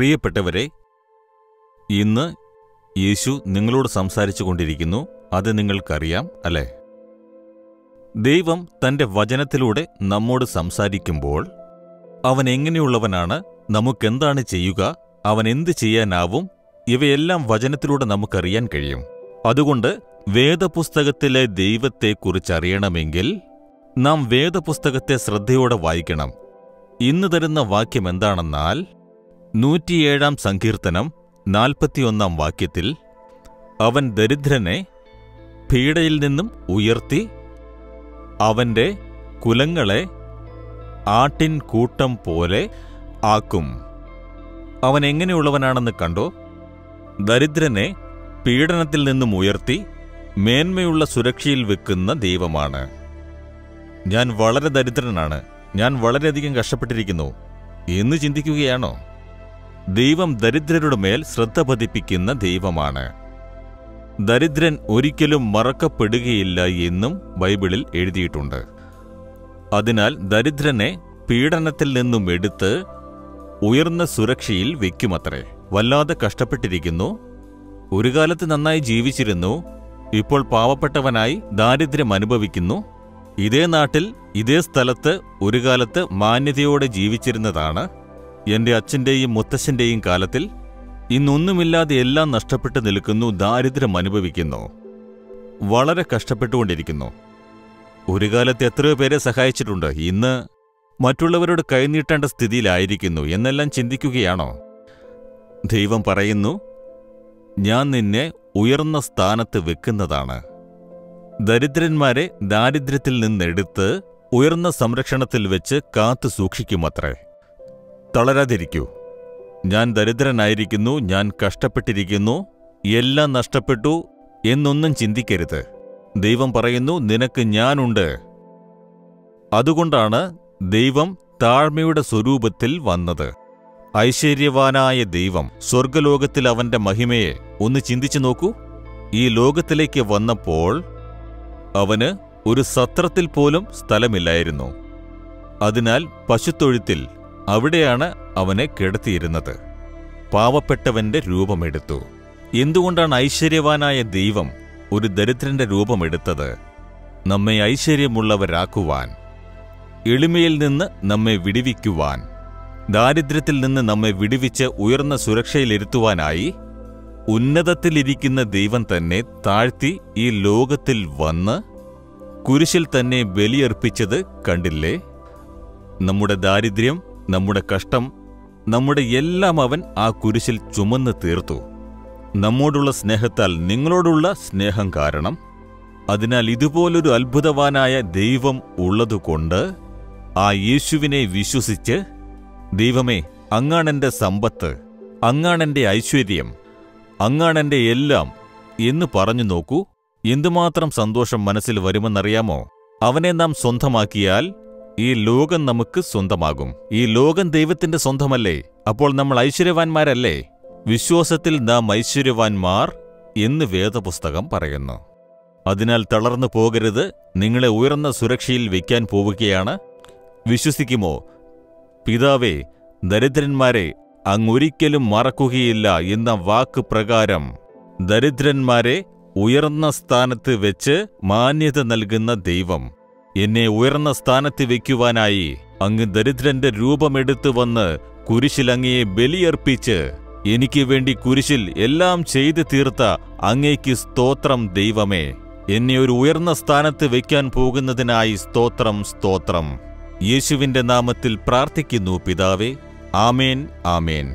പ്രിയപ്പെട്ടവരെ ഇന്ന് യേശു നിങ്ങളോട് സംസാരിച്ചു കൊണ്ടിരിക്കുന്നു. അത് നിങ്ങൾക്കറിയാം അല്ലേ? ദൈവം തന്റെ വചനത്തിലൂടെ നമ്മോട് സംസാരിക്കുമ്പോൾ അവൻ എങ്ങനെയുള്ളവനാണ് നമുക്കെന്താണ് ചെയ്യുക അവൻ എന്ത് ചെയ്യാനാവും ഇവയെല്ലാം വചനത്തിലൂടെ നമുക്കറിയാൻ കഴിയും. അതുകൊണ്ട് വേദപുസ്തകത്തിലെ ദൈവത്തെക്കുറിച്ചറിയണമെങ്കിൽ നാം വേദപുസ്തകത്തെ ശ്രദ്ധയോടെ വായിക്കണം. ഇന്ന് തരുന്ന വാക്യം എന്താണെന്നാൽ നൂറ്റിയേഴാം സങ്കീർത്തനം നാൽപ്പത്തിയൊന്നാം വാക്യത്തിൽ അവൻ ദരിദ്രനെ പീഡയിൽ നിന്നും ഉയർത്തി അവന്റെ കുലങ്ങളെ ആട്ടിൻ കൂട്ടം പോലെ ആക്കും. അവൻ എങ്ങനെയുള്ളവനാണെന്ന് കണ്ടോ? ദരിദ്രനെ പീഡനത്തിൽ നിന്നും ഉയർത്തി മേന്മയുള്ള സുരക്ഷയിൽ വെക്കുന്ന ദൈവമാണ്. ഞാൻ വളരെ ദരിദ്രനാണ്. ഞാൻ വളരെയധികം കഷ്ടപ്പെട്ടിരിക്കുന്നു. എന്ന് ചിന്തിക്കുകയാണോ? ദൈവം ദരിദ്രരുടെ മേൽ ശ്രദ്ധ പതിപ്പിക്കുന്ന ദൈവമാണ്. ദരിദ്രൻ ഒരിക്കലും മറക്കപ്പെടുകയില്ല എന്നും ബൈബിളിൽ എഴുതിയിട്ടുണ്ട്. അതിനാൽ ദരിദ്രനെ പീഡനത്തിൽ നിന്നും എടുത്ത് ഉയർന്ന സുരക്ഷയിൽ വെക്കുമത്രേ. വല്ലാതെ കഷ്ടപ്പെട്ടിരിക്കുന്നു. ഒരു കാലത്ത് നന്നായി ജീവിച്ചിരുന്നു. ഇപ്പോൾ പാവപ്പെട്ടവനായി ദാരിദ്ര്യം അനുഭവിക്കുന്നു. ഇതേ നാട്ടിൽ ഇതേ സ്ഥലത്ത് ഒരു കാലത്ത് മാന്യതയോടെ ജീവിച്ചിരുന്നതാണ് എന്റെ അച്ഛന്റെയും മുത്തശ്ശന്റെയും കാലത്തിൽ ഇന്നൊന്നുമില്ലാതെ എല്ലാം നഷ്ടപ്പെട്ടു നിൽക്കുന്നു ദാരിദ്ര്യം അനുഭവിക്കുന്നു. വളരെ കഷ്ടപ്പെട്ടുകൊണ്ടിരിക്കുന്നു. ഒരു കാലത്ത് എത്രയോ പേരെ സഹായിച്ചിട്ടുണ്ട്. ഇന്ന് മറ്റുള്ളവരോട് കൈനീട്ടേണ്ട സ്ഥിതിയിലായിരിക്കുന്നു എന്നെല്ലാം ചിന്തിക്കുകയാണോ? ദൈവം പറയുന്നു ഞാൻ നിന്നെ ഉയർന്ന സ്ഥാനത്ത് വെക്കുന്നതാണ്. ദരിദ്രന്മാരെ ദാരിദ്ര്യത്തിൽ നിന്നെടുത്ത് ഉയർന്ന സംരക്ഷണത്തിൽ വെച്ച് കാത്തു സൂക്ഷിക്കുമത്രേ. തളരാതിരിക്കൂ. ഞാൻ ദരിദ്രനായിരിക്കുന്നു ഞാൻ കഷ്ടപ്പെട്ടിരിക്കുന്നു എല്ലാം നഷ്ടപ്പെട്ടു എന്നൊന്നും ചിന്തിക്കരുത്. ദൈവം പറയുന്നു നിനക്ക് ഞാനുണ്ട്. അതുകൊണ്ടാണ് ദൈവം താഴ്മയുടെ സ്വരൂപത്തിൽ വന്നത്. ഐശ്വര്യവാനായ ദൈവം സ്വർഗലോകത്തിൽ അവന്റെ മഹിമയെ ഒന്ന് ചിന്തിച്ചു നോക്കൂ. ഈ ലോകത്തിലേക്ക് വന്നപ്പോൾ അവന് ഒരു സത്രത്തിൽ പോലും സ്ഥലമില്ലായിരുന്നു. അതിനാൽ പശുത്തൊഴുത്തിൽ അവിടെയാണ് അവനെ കിടത്തിയിരുന്നത്. പാവപ്പെട്ടവന്റെ രൂപമെടുത്തു. എന്തുകൊണ്ടാണ് ഐശ്വര്യവാനായ ദൈവം ഒരു ദരിദ്രന്റെ രൂപമെടുത്തത്? നമ്മെ ഐശ്വര്യമുള്ളവരാക്കുവാൻ. എളിമയിൽ നിന്ന് നമ്മെ വിടിവിക്കുവാൻ. ദാരിദ്ര്യത്തിൽ നിന്ന് നമ്മെ വിടിവിച്ച് ഉയർന്ന സുരക്ഷയിലിരുത്തുവാനായി ഉന്നതത്തിലിരിക്കുന്ന ദൈവം തന്നെ താഴ്ത്തി ഈ ലോകത്തിൽ വന്ന് കുരിശിൽ തന്നെ ബലിയർപ്പിച്ചത് കണ്ടില്ലേ? നമ്മുടെ ദാരിദ്ര്യം നമ്മുടെ കഷ്ടം നമ്മുടെ എല്ലാം അവൻ ആ കുരിശിൽ ചുമന്ന് തീർത്തു. നമ്മോടുള്ള സ്നേഹത്താൽ നിങ്ങളോടുള്ള സ്നേഹം കാരണം അതിനാൽ ഇതുപോലൊരു അത്ഭുതവാനായ ദൈവം ഉള്ളതുകൊണ്ട് ആ യേശുവിനെ വിശ്വസിച്ച് ദൈവമേ അങ്ങാണെന്റെ സമ്പത്ത് അങ്ങാണെന്റെ ഐശ്വര്യം അങ്ങാണെന്റെ എല്ലാം എന്ന് പറഞ്ഞു നോക്കൂ. എന്തുമാത്രം സന്തോഷം മനസ്സിൽ വരുമെന്നറിയാമോ? അവനെ നാം സ്വന്തമാക്കിയാൽ ഈ ലോകം നമുക്ക് സ്വന്തമാകും. ഈ ലോകം ദൈവത്തിന്റെ സ്വന്തമല്ലേ? അപ്പോൾ നമ്മൾ ഐശ്വര്യവാന്മാരല്ലേ? വിശ്വാസത്തിൽ നാം ഐശ്വര്യവാന്മാർ എന്ന് വേദപുസ്തകം പറയുന്നു. അതിനാൽ തളർന്നു പോകരുത്. നിങ്ങളെ ഉയർന്ന സുരക്ഷയിൽ വയ്ക്കാൻ പോവുകയാണ്. വിശ്വസിക്കുമോ? പിതാവേ ദരിദ്രന്മാരെ അങ്ങൊരിക്കലും മറക്കുകയില്ല എന്ന വാക്ക് പ്രകാരം ദരിദ്രന്മാരെ ഉയർന്ന സ്ഥാനത്ത് വെച്ച് മാന്യത നൽകുന്ന ദൈവം. എന്നെ ഉയർന്ന സ്ഥാനത്ത് വയ്ക്കുവാനായി അങ്ങ് ദരിദ്രന്റെ രൂപമെടുത്തു വന്ന് കുരിശിലങ്ങയെ ബലിയർപ്പിച്ച് എനിക്ക് വേണ്ടി കുരിശിൽ എല്ലാം ചെയ്തു തീർത്ത അങ്ങേക്ക് സ്തോത്രം ദൈവമേ. എന്നെ ഒരു ഉയർന്ന സ്ഥാനത്ത് വയ്ക്കാൻ പോകുന്നതിനായി സ്തോത്രം സ്തോത്രം. യേശുവിന്റെ നാമത്തിൽ പ്രാർത്ഥിക്കുന്നു പിതാവേ. ആമേൻ ആമേൻ.